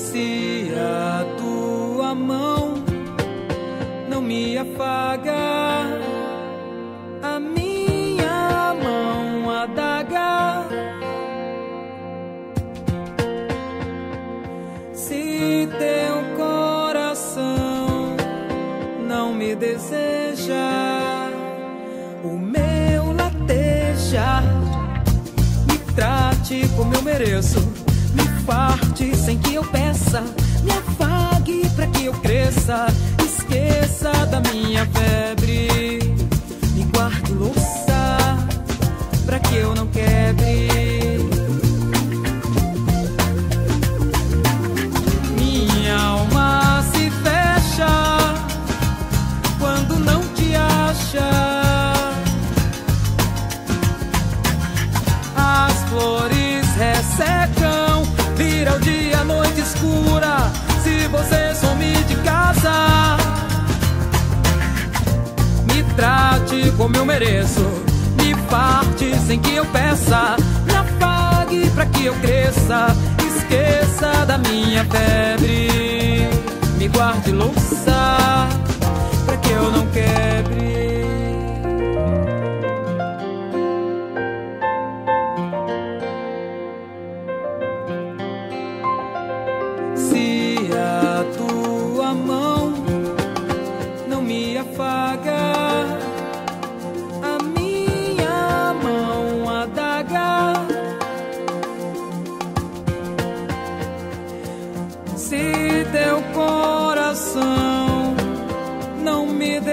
se a tua mão não me afaga, a minha mão adaga. Se teu coração não me deseja, o meu lateja. me trate como eu mereço, me farte sem que eu pegue me afague pra que eu cresça. Esqueça da minha febre, me guarde louça pra que eu não quebre. Minha alma se fecha quando não te acha. As flores ressecam, você some de casa, me trate como eu mereço. Me parte sem que eu peça. Me apague pra que eu cresça. Esqueça da minha febre. Me guarde louça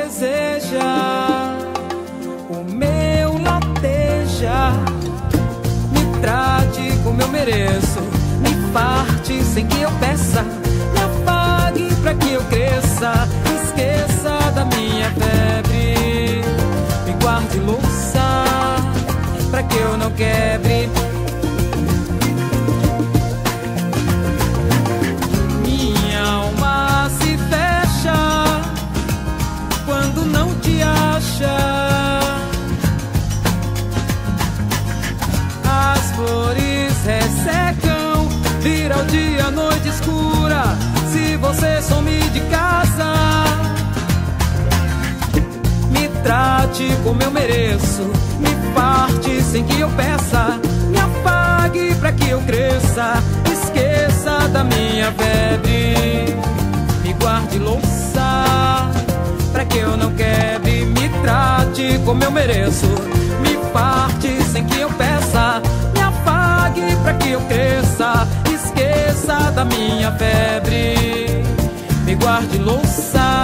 deseja, o meu lateja. Me trate como eu mereço, me parte sem que eu peça, me apague pra que eu cresça. Esqueça da minha febre, me guarde louça pra que eu não quebre. A noite escura. Se você some de casa, me trate como eu mereço. Me parte sem que eu peça. Me apague pra que eu cresça. Esqueça da minha febre. Me guarde louça pra que eu não quebre. Me trate como eu mereço. Me parte sem que eu peça. Me apague pra que eu cresça da minha febre. Me guarde louça,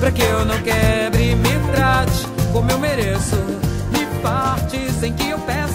pra que eu não quebre. Me trate como eu mereço. Me parte sem que eu peça.